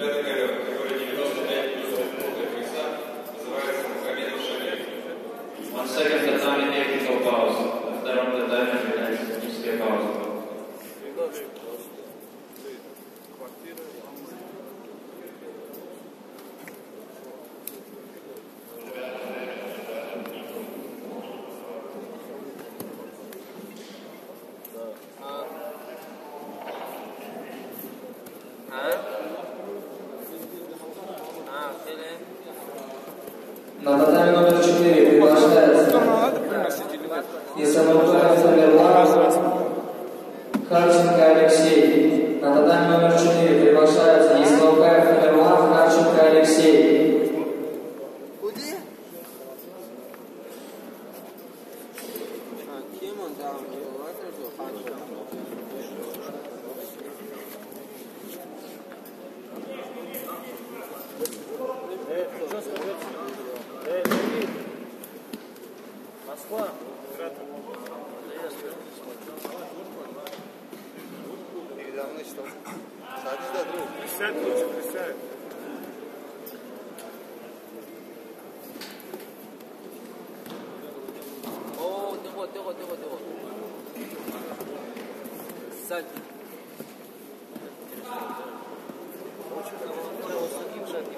Пятый горел, который 95 плюс Бога Христа, называется Мухаммедом Шамиль. Он садится там и на втором татаме является На татами номер 4 приглашается Исамутаев Тамерлан, Харченко Алексей. На татами номер 4 приглашается Ислаукаев Тамерлан, Харченко Алексей. А, там? Километр был? Москва. Передо мной что? Садись, да, друг. Присядь лучше, присядь. О, дыво, дыво, дыво, дыво. Сядь.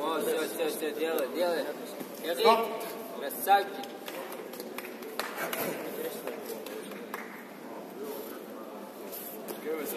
О, все, все, все, делай, делай. Стоп. Красавчик. Give us